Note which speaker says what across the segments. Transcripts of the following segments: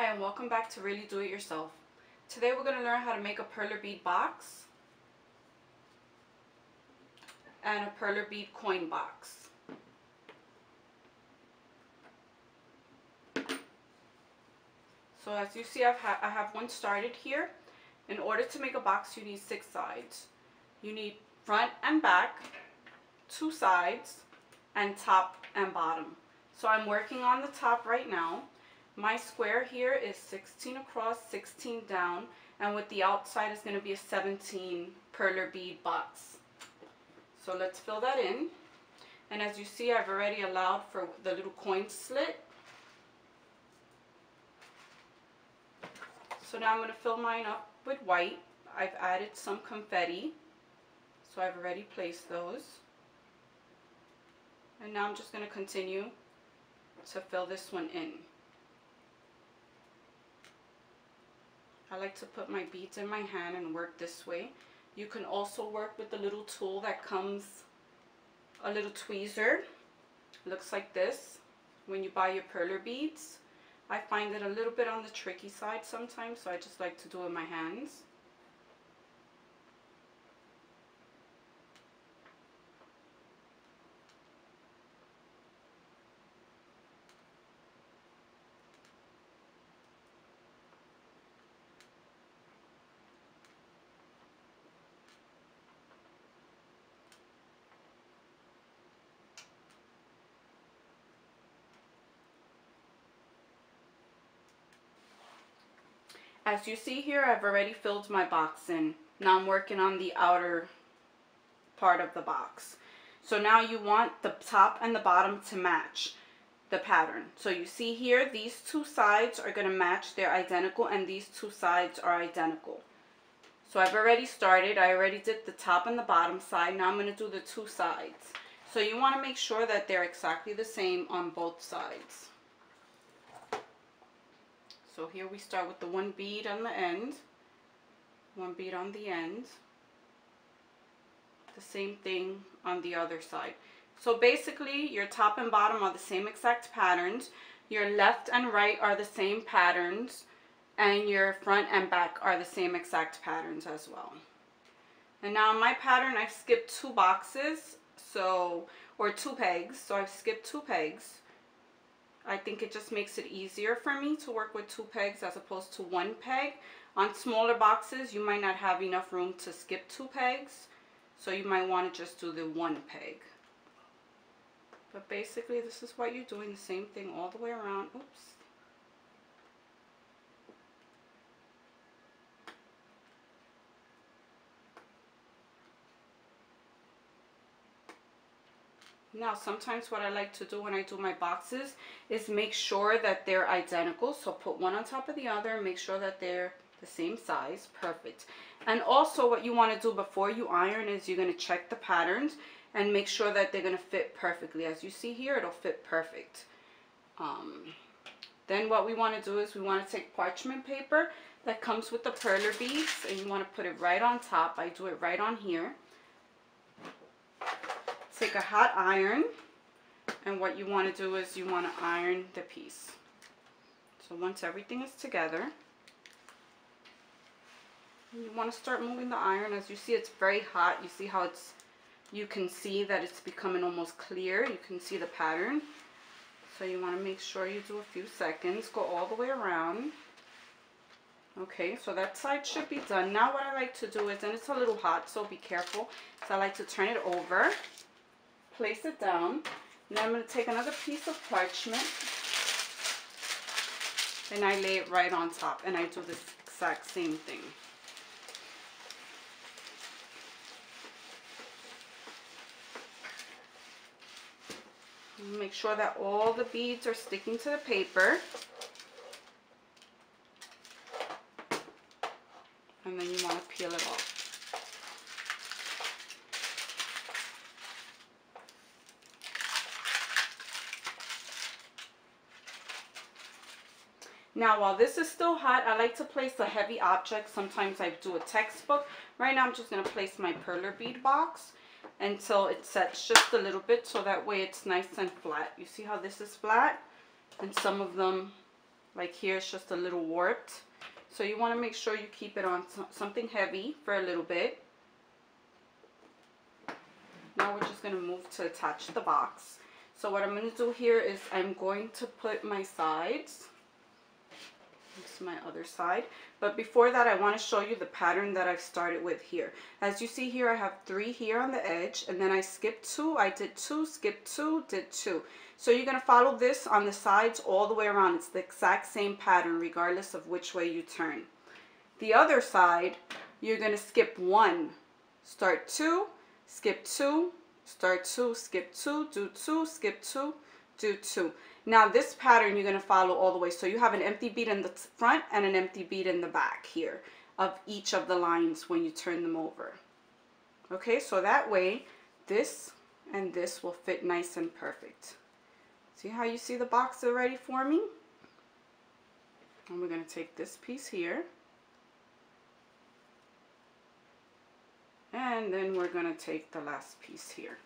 Speaker 1: Hi and welcome back to Really Do It Yourself. Today we're going to learn how to make a perler bead box and a perler bead coin box. So as you see I've ha I have one started here. In order to make a box you need six sides. You need front and back, two sides, and top and bottom. So I'm working on the top right now. My square here is 16 across, 16 down, and with the outside is going to be a 17 perler bead box. So let's fill that in. And as you see, I've already allowed for the little coin slit. So now I'm going to fill mine up with white. I've added some confetti. So I've already placed those. And now I'm just going to continue to fill this one in. I like to put my beads in my hand and work this way. You can also work with the little tool that comes, a little tweezer. Looks like this when you buy your perler beads. I find it a little bit on the tricky side sometimes, so I just like to do it with my hands. As you see here, I've already filled my box in. Now I'm working on the outer part of the box. So now you want the top and the bottom to match the pattern. So you see here, these two sides are going to match. They're identical and these two sides are identical. So I've already started. I already did the top and the bottom side. Now I'm going to do the two sides. So you want to make sure that they're exactly the same on both sides. So here we start with the one bead on the end, one bead on the end, the same thing on the other side. So basically your top and bottom are the same exact patterns, your left and right are the same patterns, and your front and back are the same exact patterns as well. And now my pattern, I've skipped two boxes, so, or two pegs, so I've skipped two pegs. I think it just makes it easier for me to work with two pegs as opposed to one peg. On smaller boxes, you might not have enough room to skip two pegs. So you might want to just do the one peg. But basically, this is what you're doing, the same thing all the way around. Oops. Now, sometimes what I like to do when I do my boxes is make sure that they're identical. So put one on top of the other, and make sure that they're the same size. Perfect. And also what you want to do before you iron is you're going to check the patterns and make sure that they're going to fit perfectly. As you see here, it'll fit perfect. Um, then what we want to do is we want to take parchment paper that comes with the perler beads and you want to put it right on top. I do it right on here take a hot iron and what you want to do is you want to iron the piece. So once everything is together, you want to start moving the iron. As you see, it's very hot. You see how it's, you can see that it's becoming almost clear. You can see the pattern. So you want to make sure you do a few seconds. Go all the way around. Okay, so that side should be done. Now what I like to do is, and it's a little hot, so be careful. So I like to turn it over place it down. Now I'm going to take another piece of parchment and I lay it right on top and I do the exact same thing. Make sure that all the beads are sticking to the paper. And then you want to peel it off. Now, while this is still hot, I like to place a heavy object. Sometimes I do a textbook. Right now, I'm just going to place my perler bead box until it sets just a little bit so that way it's nice and flat. You see how this is flat? And some of them Like here it's just a little warped. So you want to make sure you keep it on something heavy for a little bit. Now we're just going to move to attach the box. So what I'm going to do here is I'm going to put my sides. This is my other side. But before that, I want to show you the pattern that I've started with here. As you see here, I have three here on the edge, and then I skipped two. I did two, skipped two, did two. So you're going to follow this on the sides all the way around. It's the exact same pattern, regardless of which way you turn. The other side, you're going to skip one, start two, skip two, start two, skip two, do two, skip two, do two. Now this pattern you're going to follow all the way. So you have an empty bead in the front and an empty bead in the back here of each of the lines when you turn them over. Okay, so that way this and this will fit nice and perfect. See how you see the box already forming? And we're going to take this piece here. And then we're going to take the last piece here.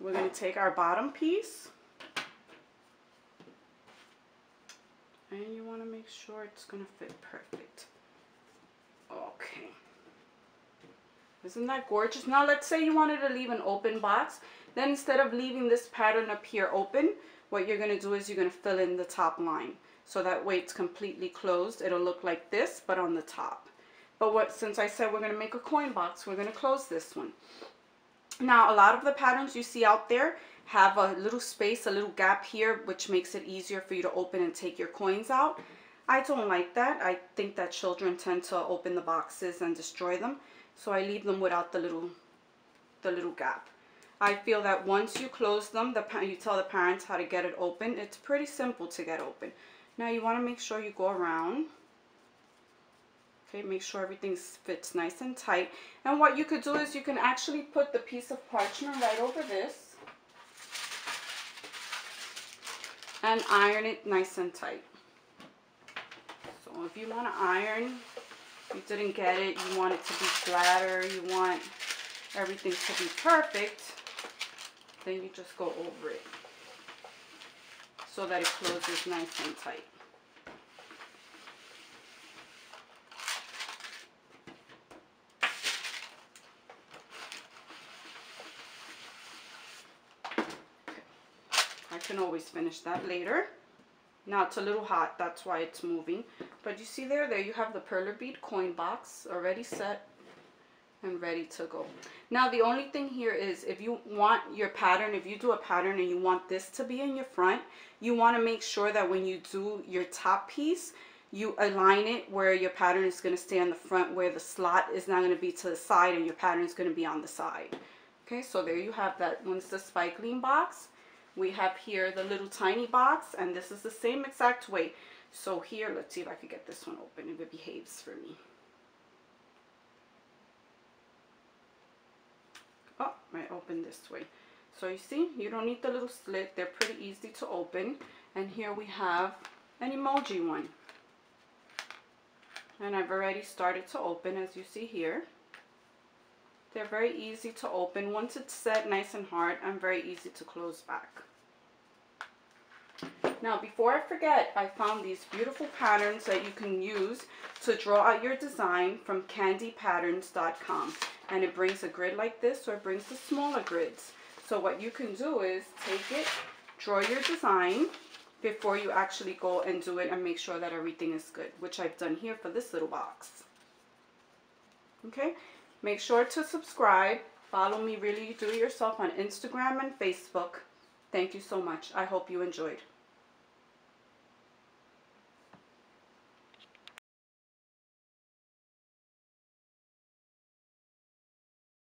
Speaker 1: We're going to take our bottom piece and you want to make sure it's going to fit perfect. Okay. Isn't that gorgeous? Now let's say you wanted to leave an open box. Then instead of leaving this pattern up here open, what you're going to do is you're going to fill in the top line. So that way it's completely closed. It'll look like this, but on the top. But what since I said we're going to make a coin box, we're going to close this one. Now, a lot of the patterns you see out there have a little space, a little gap here, which makes it easier for you to open and take your coins out. I don't like that. I think that children tend to open the boxes and destroy them. So I leave them without the little, the little gap. I feel that once you close them, the you tell the parents how to get it open. It's pretty simple to get open. Now you want to make sure you go around. Okay, make sure everything fits nice and tight. And what you could do is you can actually put the piece of parchment right over this. And iron it nice and tight. So if you want to iron, you didn't get it, you want it to be flatter, you want everything to be perfect, then you just go over it so that it closes nice and tight. I can always finish that later. Now it's a little hot, that's why it's moving. But you see there, there you have the perler bead coin box already set and ready to go. Now the only thing here is if you want your pattern, if you do a pattern and you want this to be in your front, you want to make sure that when you do your top piece, you align it where your pattern is going to stay on the front, where the slot is not going to be to the side and your pattern is going to be on the side. Okay, so there you have that. One's the Spikeling box. We have here the little tiny box, and this is the same exact way. So here, let's see if I can get this one open if it behaves for me. Oh, I open this way. So you see, you don't need the little slit. They're pretty easy to open. And here we have an emoji one. And I've already started to open as you see here. They're very easy to open. Once it's set nice and hard, and very easy to close back. Now, before I forget, I found these beautiful patterns that you can use to draw out your design from kandipatterns.com. And it brings a grid like this, or it brings the smaller grids. So what you can do is take it, draw your design before you actually go and do it and make sure that everything is good, which I've done here for this little box. Okay, make sure to subscribe. Follow me Really Do It Yourself on Instagram and Facebook. Thank you so much. I hope you enjoyed.